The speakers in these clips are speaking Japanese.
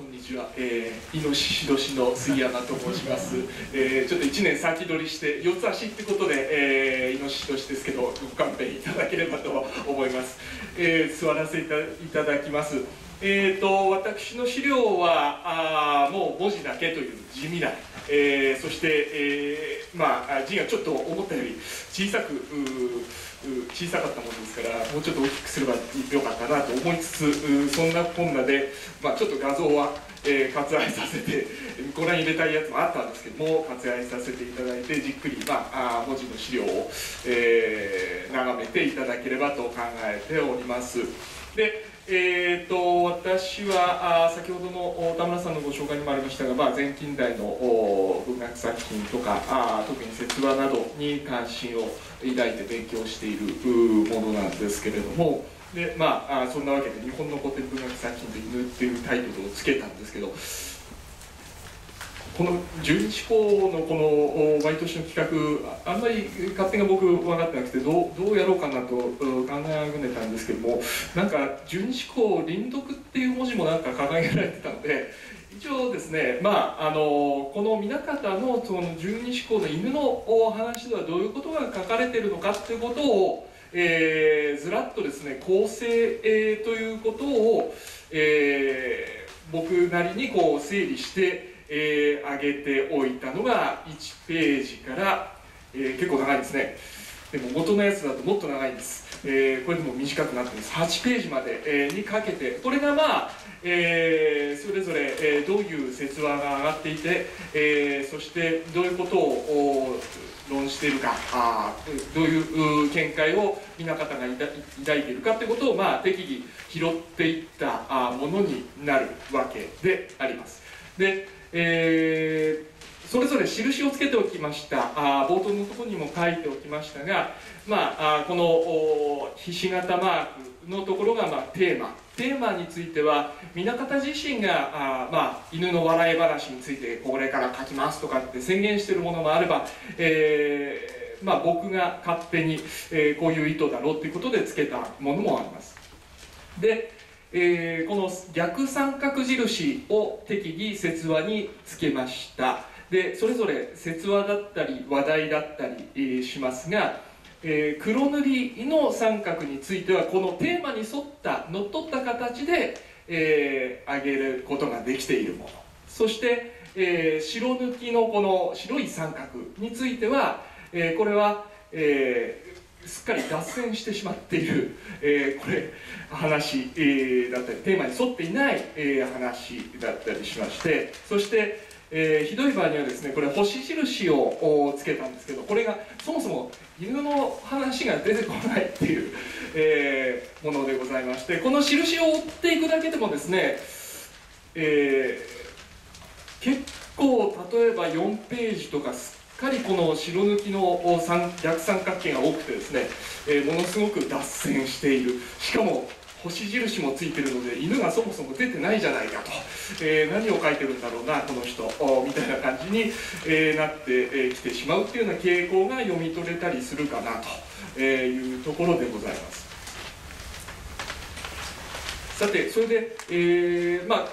こんにちは、えー、イノシシ年の杉山と申します、えー、ちょっと1年先取りして四つ足ってことで、えー、イノシシ年ですけどご勘弁いただければと思います、えー、座らせていただきます。えーと、私の資料はあもう文字だけという地味な、えー、そして、えー、まあ、字がちょっと思ったより小さく小さかったものですからもうちょっと大きくすればよかったなと思いつつそんなこんなで、まあ、ちょっと画像は、えー、割愛させて ご覧入れたいやつもあったんですけども割愛させていただいてじっくり、まあ、あ文字の資料を、えー、眺めていただければと考えております。でえーと、私はあ先ほどの田村さんのご紹介にもありましたが、まあ、前近代の文学作品とかあ特に説話などに関心を抱いて勉強しているものなんですけれどもで、まあ、そんなわけで「日本の古典文学作品で犬」っていうタイトルをつけたんですけどこの十二校のこの毎年の企画あんまり勝手が僕分かってなくてどうどうやろうかなと考えあぐねたんですけどもなんか十二校臨読っていう文字もなんか掲げられてたので一応ですねまああのこの南方のその十二校の犬のお話ではどういうことが書かれてるのかっていうことをえー、ずらっとですね構成、えー、ということを、えー、僕なりにこう整理してえー、上げておいたのが1ページから、えー、結構長いですね。でも元のやつだともっと長いんです、えー、これでも短くなってます。8ページまで、えー、にかけて。これがまあ、えー、それぞれ、えー、どういう説話が上がっていて、えー、そしてどういうことを論しているかあどういう見解を皆方が抱いているかということを、まあ、適宜拾っていったものになるわけであります。でえー、それぞれ印をつけておきました。あ冒頭のところにも書いておきましたが、まあ、あこのひし形マークのところが、まあ、テーマ。テーマについては南方自身があ、まあ、犬の笑い話についてこれから書きますとかって宣言してるものもあれば、えーまあ、僕が勝手に、えー、こういう意図だろうということでつけたものもあります。でえー、この逆三角印を適宜説話につけました。でそれぞれ説話だったり話題だったり、えー、しますが、えー、黒塗りの三角についてはこのテーマに沿ったのっとった形で、えー、げることができているもの。そして、えー、白抜きのこの白い三角については、えー、これは、えー、すっかり脱線してしまっている、えー、これ話、えー、だったりテーマに沿っていない、えー、話だったりしましてそして、え、ひどい場合にはですねこれ星印をつけたんですけどこれがそもそも犬の話が出てこないっていう、え、ものでございましてこの印を追っていくだけでもですね、え、結構例えば4ページとかかりこの白抜きの逆三角形が多くてですね、えー、ものすごく脱線している。しかも星印もついてるので犬がそもそも出てないじゃないかと、えー、何を書いてるんだろうなこの人みたいな感じに、えー、なってきてしまうっていうような傾向が読み取れたりするかなというところでございます。さてそれで、えー、まあ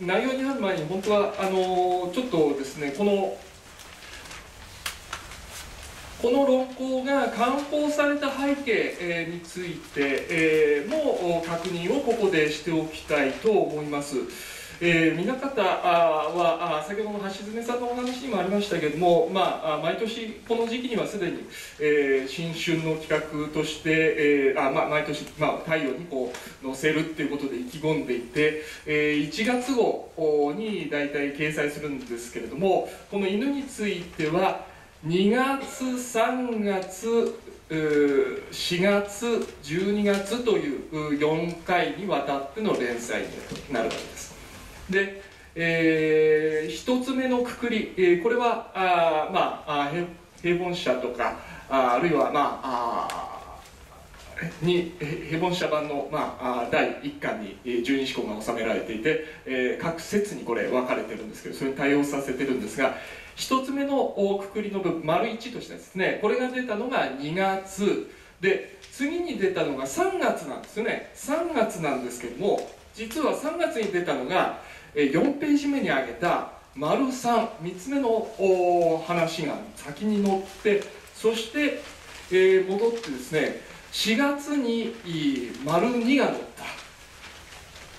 内容に入る前に本当はあのちょっとですねこのこの論考が刊行された背景についても確認をここでしておきたいと思います。えー、方は先ほどの橋爪さんのお話にもありましたけれども、まあ、毎年この時期にはすでに、えー、新春の企画として、えーあまあ、毎年、まあ、太陽にこう載せるっていうことで意気込んでいて、えー、1月号に大体掲載するんですけれどもこの犬については2月3月4月12月という4回にわたっての連載になるわけです。で、えー、1つ目のくくり、えー、これはあ、まあ、平凡社とかああるいはまあにヘボン社版の、まあ、第1巻に十二支項が収められていて、えー、各節にこれ分かれてるんですけどそれに対応させてるんですが1つ目のくくりの部分丸1としてですねこれが出たのが2月。で次に出たのが3月なんですよね。3月なんですけども実は3月に出たのが、4ページ目に挙げた丸33つ目の話が先に載ってそして、えー、戻ってですね4月に丸2が載った。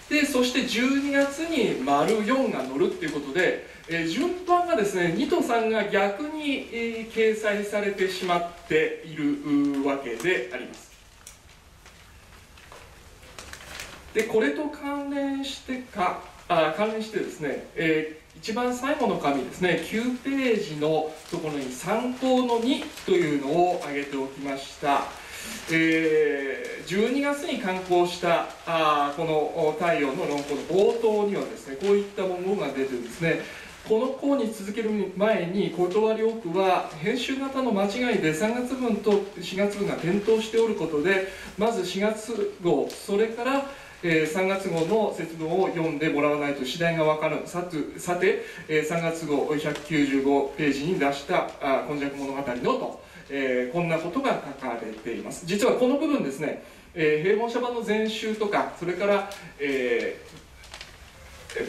でそして12月に丸4が載るっていうことで、え、順番がですね2と3が逆に、え、掲載されてしまっているわけであります。でこれと関連してかあ関連してですね、えー、一番最後の紙ですね9ページのところに参考の2というのを挙げておきました。えー、12月に刊行したあこの太陽の論考の冒頭にはですねこういった文言が出てですねこの項に続ける前に断り多くは編集型の間違いで3月分と4月分が転倒しておることでまず4月号それからえー、3月号の節分を読んでもらわないと次第が分かる。さてさて、えー、3月号195ページに出した「あ今昔物語の」と、えー、こんなことが書かれています。実はこの部分ですね、えー、平凡社版の全集とかそれから、えー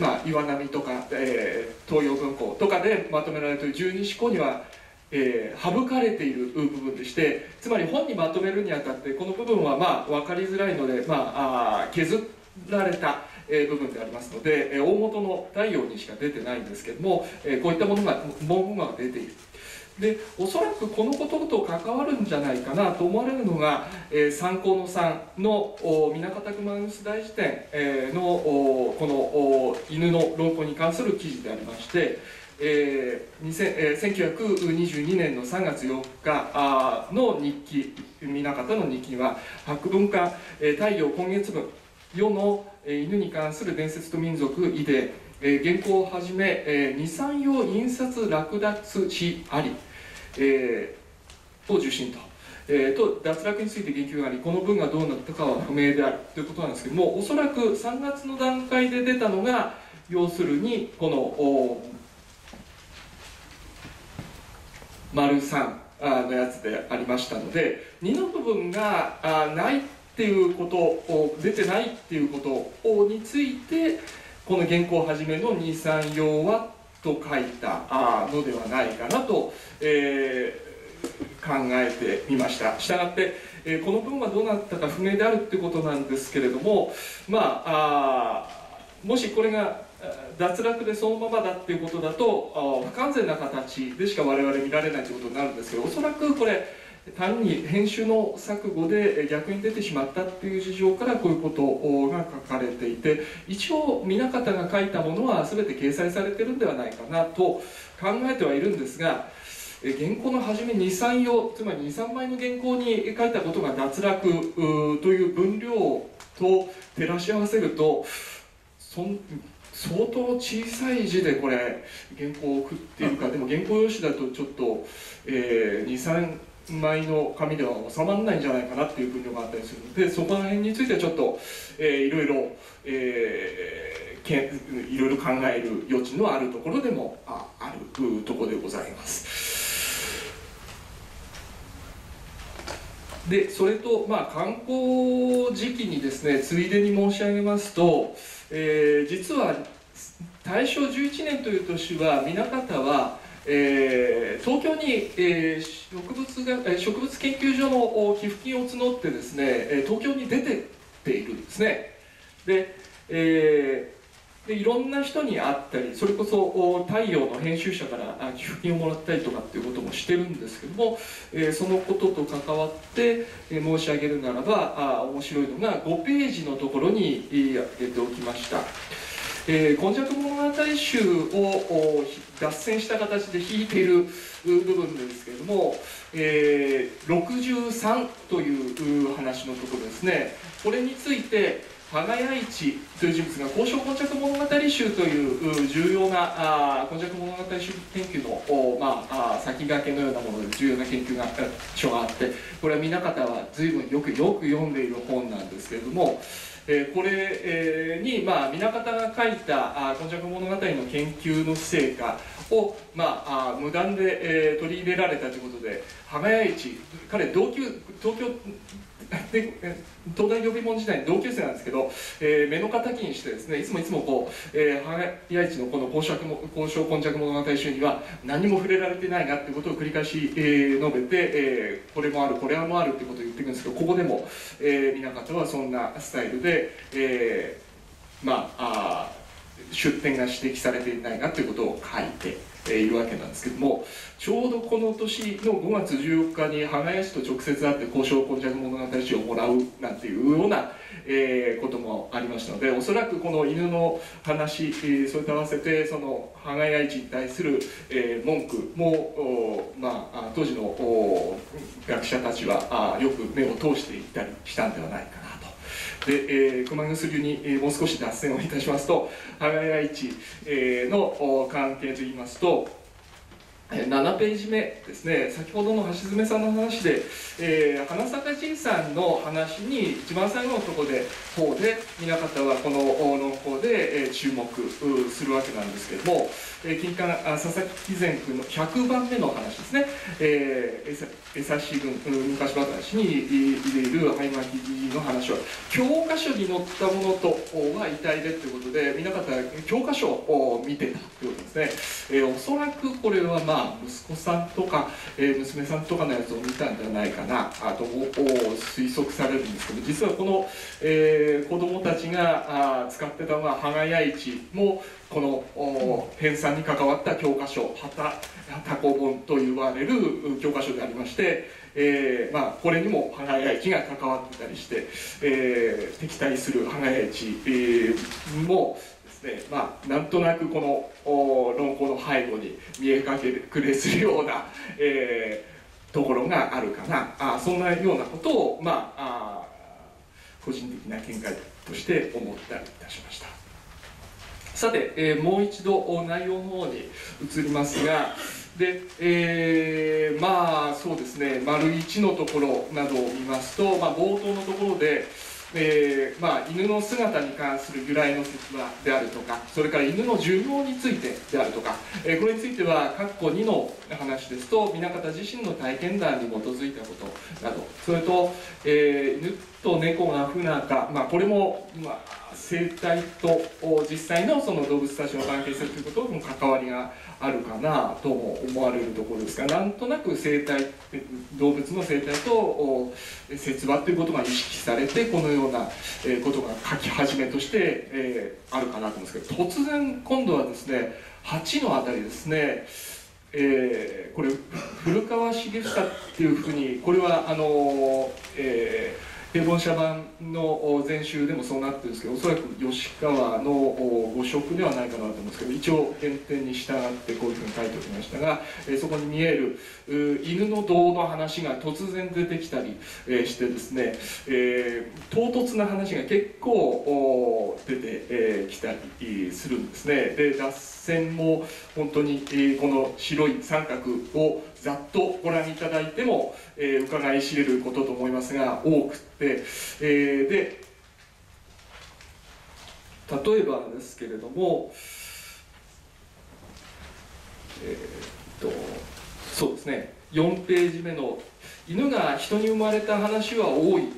まあ、岩波とか、えー、東洋文庫とかでまとめられている十二支庫にはえー、省かれている部分でしてつまり本にまとめるにあたってこの部分はまあ分かりづらいので、まあ、あ削られた、えー、部分でありますので、えー、大元の太陽にしか出てないんですけども、えー、こういったものが文言が出ている。でおそらくこのことと関わるんじゃないかなと思われるのが、えー、参考の3の南方熊楠大辞典、えー、のこの犬の論考に関する記事でありまして、えーえー、1922年の3月4日の日記南方の日記は博文館、えー、太陽今月分世の、えー、犬に関する伝説と民族異で、えー、原稿をはじめ、えー、二三用印刷落脱しあり、えー、を受信と。えー、と脱落について言及がありこの文がどうなったかは不明であるということなんですけどもおそらく3月の段階で出たのが要するにこの丸3のやつでありましたので2の部分があないっていうことを出てないっていうことについてこの原稿はじめの23用はと書いたのではないかなと、えー、考えてみました。したがって、えー、この文はどうなったか不明であるってことなんですけれどもまあもしこれが脱落でそのままだっていうことだと不完全な形でしか我々見られないということになるんですけどおそらくこれ単に編集の錯誤で逆に出てしまったっていう事情からこういうことが書かれていて一応南方が書いたものは全て掲載されてるんではないかなと考えてはいるんですが原稿の初め23用つまり23枚の原稿に書いたことが脱落という分量と照らし合わせるとそん相当小さい字でこれ原稿を送っているかでも原稿用紙だとちょっと、えー、23枚の紙では収まらないんじゃないかなっていう分量があったりするのでそこら辺についてはちょっと、えー、いろいろ、えー、けいろいろ考える余地のあるところでもああるところでございます。でそれと、まあ、観光時期にですねついでに申し上げますと、えー、実は大正11年という年は南方は、えー、東京に、えー、植物が植物研究所の寄付金を募ってですね東京に出てっているんですねで、えでいろんな人に会ったりそれこそ太陽の編集者から寄付金をもらったりとかっていうこともしてるんですけども、えー、そのことと関わって、え、申し上げるならばあ面白いのが5ページのところに、えー、挙げておきました。えー、今昔物語集を脱線した形で弾いている部分ですけれども、えー、63という話のところですね。これについて輝市という人物が交渉根着物語集という重要な根着物語集研究の、まあ、先駆けのようなもので重要な研究が書があってこれは南方は随分よくよく読んでいる本なんですけれども、えー、これ、えー、に、まあ、南方が書いた「あ今昔物語」の研究の成果を、まあ、あ無断で、えー、取り入れられたということで浜谷市彼同級東京で東大予備門時代に同級生なんですけど、えー、目の敵にしてですねいつもいつもこう、えー、羽谷一のこの公爵も交渉今昔物語集には何も触れられてないなってことを繰り返し、えー、述べて、えー、これもあるこれもあるってことを言っていくんですけどここでも、えー、南方はそんなスタイルで、えー、まああ出典が指摘されていないなということを書いて。いるわけなんですけどもちょうどこの年の5月14日に花屋市と直接会って交渉根弱物語誌をもらうなんていうような、えー、こともありましたのでおそらくこの犬の話、えー、それと合わせてその花屋市に対する、えー、文句も、まあ、当時の学者たちはあよく目を通していったりしたんではないかなと。で、えー、熊薬に、えー、もう少し脱線をいたしますと羽谷市、えー、の関係といいますと7ページ目ですね。先ほどの橋爪さんの話で、えー、花坂仁さんの話に一番最後のところで方で皆方はこの論法で、え、注目するわけなんですけども、えー、金管佐々木貴前君の100番目の話ですね、えー、江差軍昔話に入れる灰巻じの話は教科書に載ったものとは遺体でということで皆方教科書を見てたということですね、えー、おそらくこれはまあ、息子さんとか、えー、娘さんとかのやつを見たんじゃないかな。あと推測されるんですけど実はこの、えー、子供たちがあ使ってたのは羽谷市もこの編纂に関わった教科書「タコ本」と言われる教科書でありまして、えーまあ、これにも羽谷市が関わってたりして、えー、敵対する羽谷市、えー、もですねまあ、なんとなくこの論考の背後に見えかけくれするような、えー、ところがあるかな。あそんなようなことを、まあ、あ個人的な見解として思ったりいたしました。さて、えー、もう一度内容の方に移りますがで、えー、まあそうですね丸1のところなどを見ますと、まあ、冒頭のところでえーまあ、犬の姿に関する由来の説話であるとかそれから犬の寿命についてであるとか、えー、これについては括弧2の話ですと南方自身の体験談に基づいたことなどそれと、えー、犬と猫が不仲、まあ、これも、まあ、生態と実際のその動物たちの関係性ということと関わりがあるかなと思われるところですがなんとなく生態動物の生態と説話ということが意識されてこのようなことが書き始めとして、あるかなと思うんです。けど突然今度はですね8のあたりですねえー、これ古川重房っていうふうにこれはあの、えー平凡社版の前集でもそうなってるんですけどおそらく吉川の誤植ではないかなと思うんですけど一応原点に従ってこういうふうに書いておきましたが、えそこに見える犬の銅の話が突然出てきたり、えしてですね、えー、唐突な話が結構出てきたりするんですね。で脱線も本当にこの白い三角をざっとご覧いただいても、えー、伺い知れることと思いますが多くて、えー、で例えばですけれどもえー、っとそうですね4ページ目の犬が人に生まれた話は多い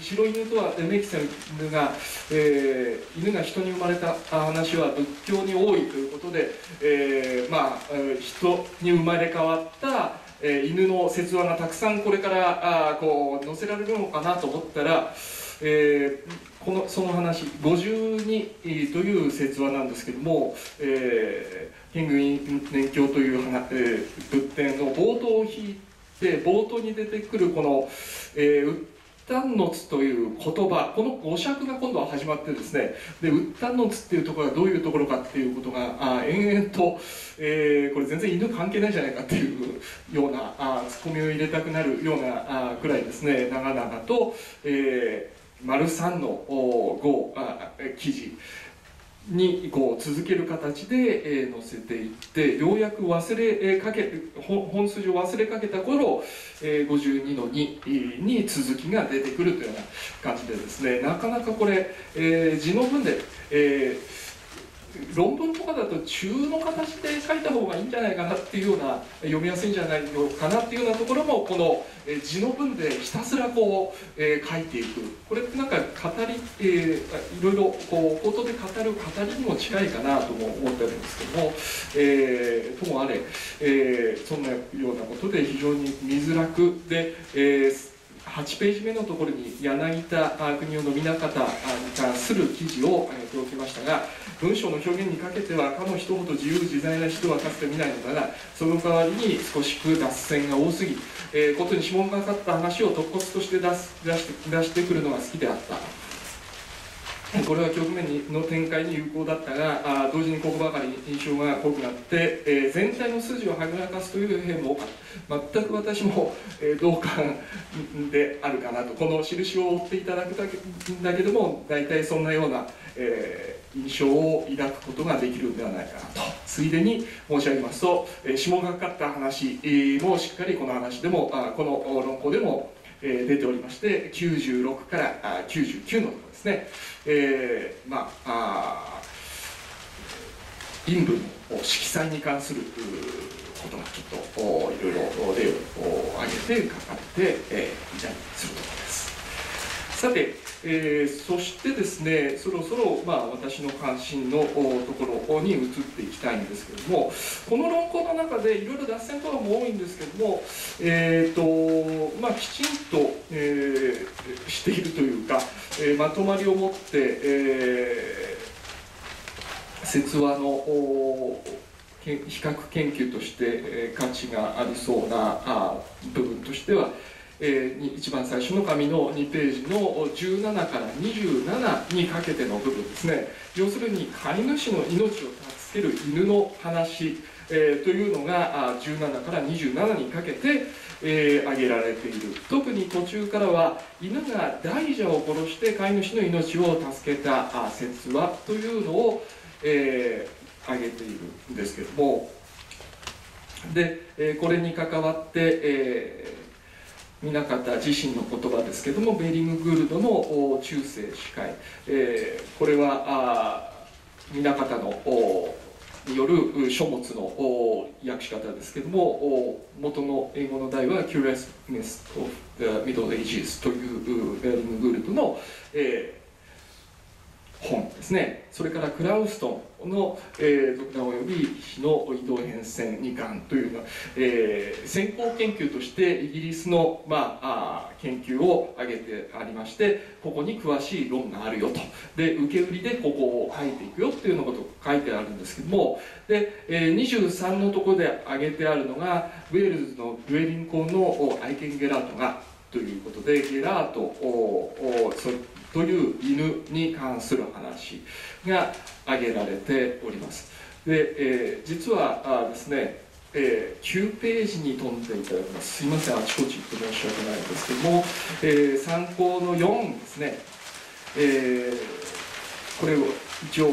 白犬とはメキセンが、えー、犬が人に生まれた話は仏教に多いということで、えー、まあ人に生まれ変わったえー、犬の説話がたくさんこれからあこう載せられるのかなと思ったら、えー、このその話52という説話なんですけども、えー、天狗年教という、えー、仏典の冒頭を引いてで冒頭に出てくるこの、えー、旦のつという言葉この語釈が今度は始まってですねでウッタンのつっていうところがどういうところかっていうことがあ延々と、えー、これ全然犬関係ないじゃないかっていうようなあツッコミを入れたくなるようなあくらいですね長々と、えー、丸3の5記事。にこう続ける形で、えー、載せていってようやく忘れかけ本筋を忘れかけた頃、えー、52の2に続きが出てくるというような感じでですねなかなかこれ、えー、字の文で、えー論文とかだと中の形で書いた方がいいんじゃないかなっていうような読みやすいんじゃないのかなっていうようなところもこの字の文でひたすらこう、えー、書いていく。これってなんか語り、えー、いろいろこう口頭で語る語りにも近いかなとも思ってるんですけども、えー、ともあれ、えー、そんなようなことで非常に見づらく。で、えー8ページ目のところに柳田国夫の南方に関する記事を挙げておきましたが文章の表現にかけてはかの一言自由自在な人はかつて見ないのだがその代わりに少しく脱線が多すぎ、えー、ことに指紋がかかった話を突骨として出す出して出してくるのが好きであった。これは局面の展開に有効だったがあ同時にここばかりに印象が濃くなって、えー、全体の筋をはぐらかすという変も多かった。全く私も、えー、同感であるかなと。この印を追っていただくだけだけども大体そんなような、えー、印象を抱くことができるんではないかなと。ついでに申し上げますと、えー、指紋がかかった話もしっかりこの話でもあこの論考でもえ出ておりまして96からあ99のところですね、えー、まあ陰部の色彩に関することがちょっといろいろ例を挙げて書かれて、いたりするところです。さて、えー、そしてですねそろそろ、まあ、私の関心のところに移っていきたいんですけれどもこの論考の中でいろいろ脱線とかも多いんですけれども、えーとまあ、きちんと、えー、しているというか、えー、まとまりを持って、えー、説話の比較研究として、価値がありそうな部分としてはえー、一番最初の紙の2ページの17から27にかけての部分ですね。要するに飼い主の命を助ける犬の話、えー、というのが17から27にかけて、えー、挙げられている。特に途中からは犬が大蛇を殺して飼い主の命を助けた説話というのを、えー、挙げているんですけども。で、えこれに関わって、えー南方自身の言葉ですけどもベリング・グールドの中世司会、えー、これは南方のによる書物の訳し方ですけども元の英語の題は「Curiousness of the Middle Ages」というベリング・グールドの、えー本ですね。それからクラウストンの、えー、独断及び非の移動変遷2巻というのは、えー、先行研究としてイギリスの、まあ、あ研究を挙げてありましてここに詳しい論があるよと。で受け売りでここを書いていくよっていうのこと書いてあるんですけども。で、えー、23のところで挙げてあるのがウェールズのデュエリンコのアイケン・ゲラートがということでゲラートをそという犬に関する話が挙げられております。で、えー、実はあですね、えー、9ページに飛んでいただきます。すいませんあちこち行って申し訳ないんですけども、えー、参考の4ですね、えー、これを一応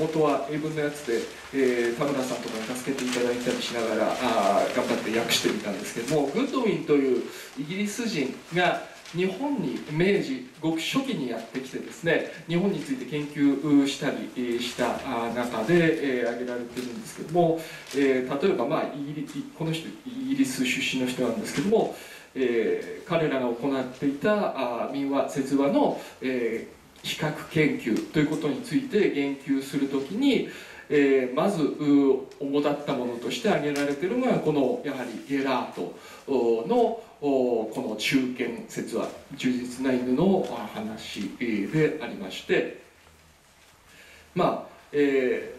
元は英文のやつで、えー、田村さんとかに助けていただいたりしながらあ頑張って訳してみたんですけどもグッドウィンというイギリス人が日本に明治ごく初期にやってきてですね日本について研究したりした中で、えー、挙げられてるんですけども、えー、例えば、まあ、イギリこの人イギリス出身の人なんですけども、えー、彼らが行っていたあ民話説話の、えー、比較研究ということについて言及するときに、えー、まず主だったものとして挙げられているのがこのやはりゲラートのこの中堅説は充実な犬の話でありましてまあえ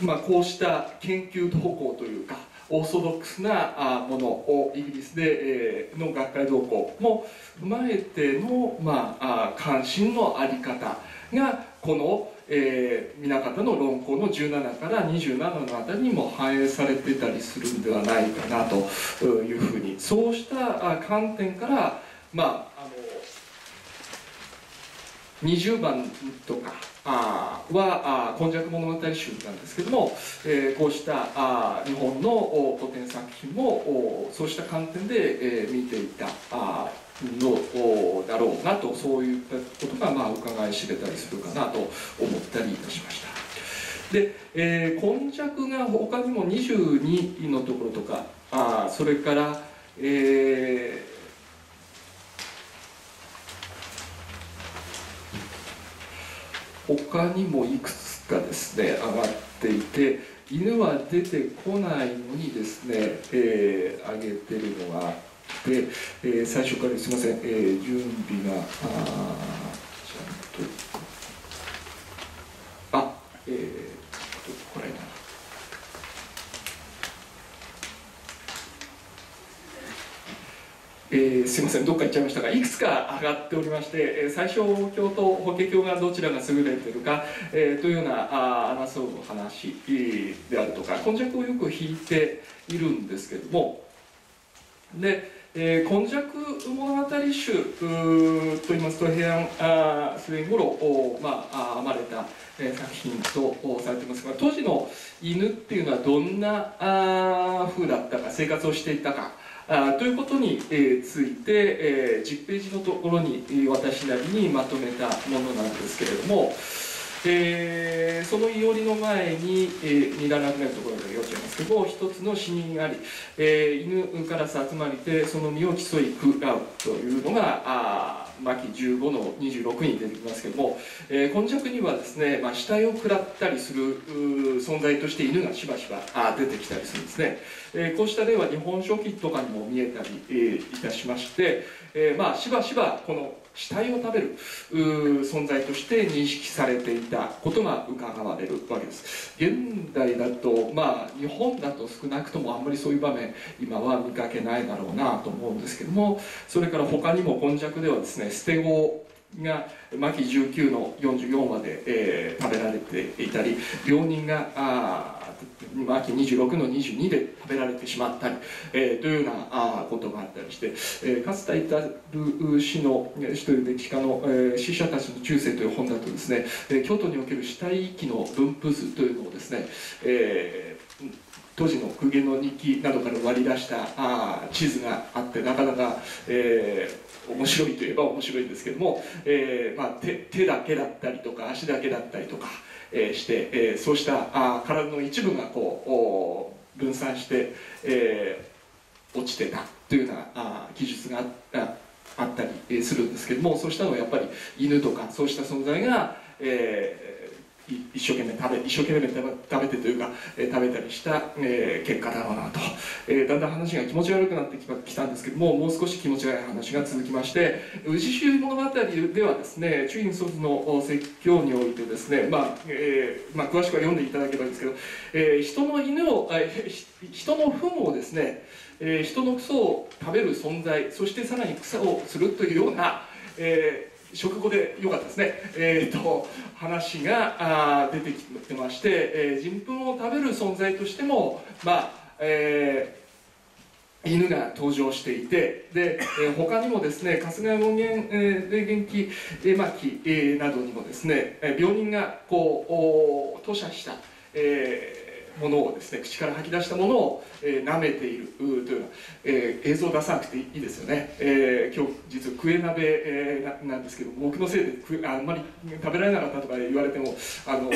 ー、まあ、こうした研究動向というかオーソドックスなものをイギリスでの学会動向も踏まえての、まあ、関心の在り方がこのえー、南方の論考の17から27のあたりにも反映されてたりするんではないかなというふうにそうした観点からまああの20番とかあはあ今昔物語集なんですけども、えー、こうしたあ日本の古典作品もそうした観点で、えー、見ていたあのだろうなとそういったことがまあ伺い知れたりするかなと思ったりいたしました。で、えー、今昔が他にも22のところとかあそれから、えー、他にもいくつかですね上がっていて犬は出てこないのにですね、えー、上げてるのがで、えー、最初からすいません、えー、準備がちゃんとあえー、これなえー、すみませんどっか行っちゃいましたがいくつか上がっておりまして、えー、最小教と法華経がどちらが優れてるか、えー、というようなあ争う話であるとか根弱をよく弾いているんですけれども。でえー、今昔物語集といいますと平安あ末頃まあ、編まれた、えー、作品とされてますが当時の犬っていうのはどんなあ風だったか生活をしていたかあということに、え、ついて、え、10ページのところに私なりにまとめたものなんですけれども、えー、そのいおりの前に、えー、2段落目のところで読んじゃいますけど一つの死人あり、えー、犬から集まりてその身を競い食らうというのがあ巻15の26に出てきますけども、えー、今昔にはですね、まあ、死体を食らったりする存在として犬がしばしばあ出てきたりするんですね、えー、こうした例は日本書紀とかにも見えたり、えー、いたしまして、えー、まあしばしばこの死体を食べる存在として認識されていたことが伺われるわけです。現代だとまあ日本だと少なくともあんまりそういう場面今は見かけないだろうなと思うんですけどもそれから他にも今昔ではですね捨て子が末期19の44まで、えー、食べられていたり病人があ秋26の22で食べられてしまったり、えー、というようなあことがあったりして、えー、かつていたる死の死という歴史家の、えー、死者たちの中世という本だとですね、えー、京都における死体遺棄の分布図というのをですね、えー、当時の公家の日記などから割り出したあ地図があってなかなか、えー、面白いといえば面白いんですけども、えーまあ、手手だけだったりとか足だけだったりとか、え、して、えー、そうしたあ体の一部がこう分散して、えー、落ちてたというようなあ記述があったりするんですけどもそうしたのはやっぱり犬とかそうした存在が、えー、一生懸命食べ一生懸命食べてというか、えー、食べたりした、えー、結果だろうなと、えー、だんだん話が気持ち悪くなってきたんですけどももう少し気持ち悪い話が続きまして宇治州物語ではですね中院卒の説教においてですね、まあえーまあ、詳しくは読んでいただければいいんですけど、えー、人の犬を、えー、人の糞をですね、えー、人の草を食べる存在そしてさらに草をするというような、えー食後でよかったですね、えーと、話があ出てきてまして、えー、人糞を食べる存在としても、まあえー、犬が登場していてで、えー、他にもですね春日門元、えー、霊元気絵巻、えー、などにもですね病人がこう吐射した、えーものをですね口から吐き出したものを、えー、舐めているというような、えー、映像を出さなくていいですよね、えー、今日実はクエ鍋、えー、なんですけど僕のせいであんまり食べられなかったとか言われてもあの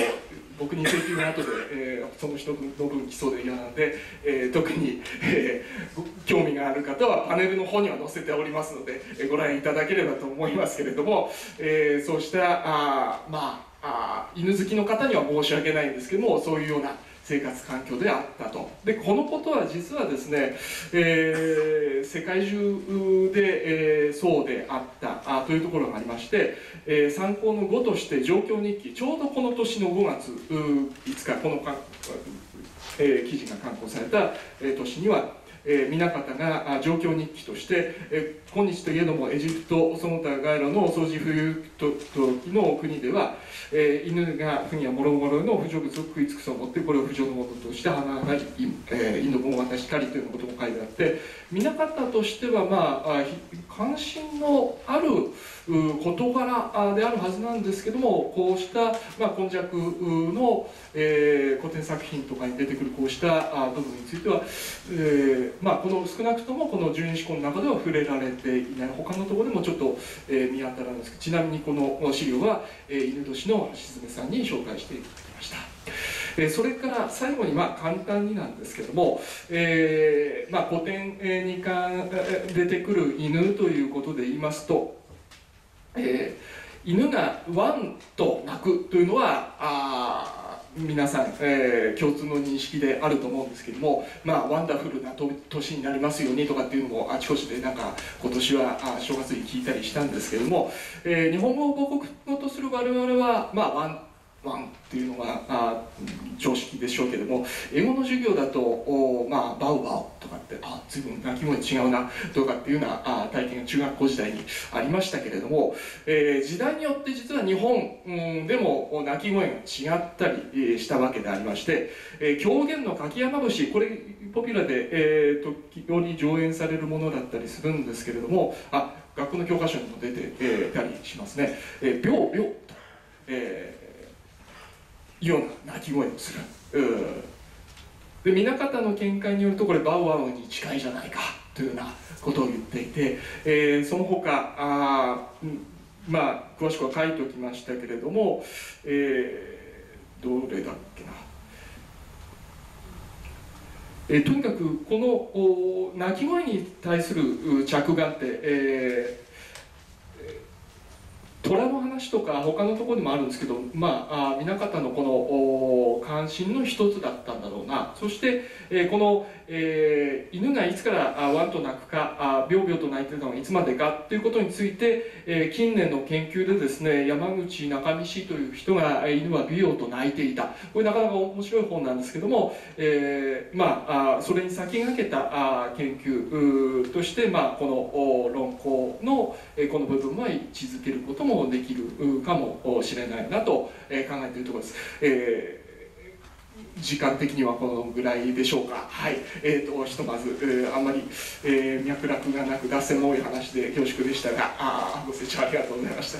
僕に請求が後で、えー、その人の分来そうで嫌なので、えー、特に、えー、興味がある方はパネルの方には載せておりますので、えー、ご覧いただければと思いますけれども、えー、そうしたあまああ犬好きの方には申し訳ないんですけどもそういうような生活環境であったと。でこのことは実はですね、えー、世界中で、えー、そうであったあというところがありまして、えー、参考の語として状況日記ちょうどこの年の5月5日このか、え、記事が刊行された、え、年にはえー、南方が状況日記として、えー、今日といえどもエジプトその他ガイロの掃除冬時の国では、えー、犬がふにやもろもろの不浄物を食い尽くそうもってこれを不浄のものとして花が、えー、犬もまた光ということも書いてあって南方としてはまあ関心のある事柄であるはずなんですけどもこうした、まあ、今昔の、えー、古典作品とかに出てくるこうした部分については、えーまあ、この少なくともこの十二支の中では触れられていない他のところでもちょっと、えー、見当たらないですけどちなみにこの資料は、えー、犬年の橋爪さんに紹介していただきました。えそれから最後にまあ簡単になんですけども、えーまあ、古典にか出てくる犬ということで言いますと、えー、犬がワンと鳴くというのはあ皆さん、えー、共通の認識であると思うんですけども、まあ、ワンダフルな年になりますようにとかっていうのもあちこちでなんか今年はあ正月に聞いたりしたんですけども、えー、日本語を母国語とする我々は、まあ、ワンワンっていうのがあ常識でしょうけども英語の授業だとお、まあ、バウバウとかってあ随分鳴き声違うなとかっていうようなあ体験が中学校時代にありましたけれども、えー、時代によって実は日本、うん、でも鳴き声が違ったりしたわけでありまして、えー、狂言の柿山節これポピュラーで、えー、時折上演されるものだったりするんですけれどもあ学校の教科書にも出て、えー、たりしますね「えー、秒秒」と。えーような鳴き声をする、で南方の見解によるとこれバウアウに近いじゃないかというようなことを言っていて、えー、その他あまあ詳しくは書いておきましたけれども、えー、どれだっけな。えー、とにかくこの鳴き声に対する着眼点、えー虎の話とか他のところにもあるんですけどまあ南方のこの関心の一つだったんだろうな。そして、えー、この、えー、犬がいつからワンと鳴くかあビョウビョウと鳴いてるのがいつまでかっていうことについて、えー、近年の研究でですね山口中見氏という人が犬はビヨウと鳴いていた。これなかなか面白い本なんですけども、えー、まああそれに先駆けたあ研究として、まあ、この論考の、えー、この部分は位置づけることもできるかもしれないなと考えているところです。えー時間的にはこのぐらいでしょうか。はい。えっ、ー、と、ひとまず、えー、あんまり、えー、脈絡がなく脱線の多い話で恐縮でしたが、あご清聴ありがとうございました。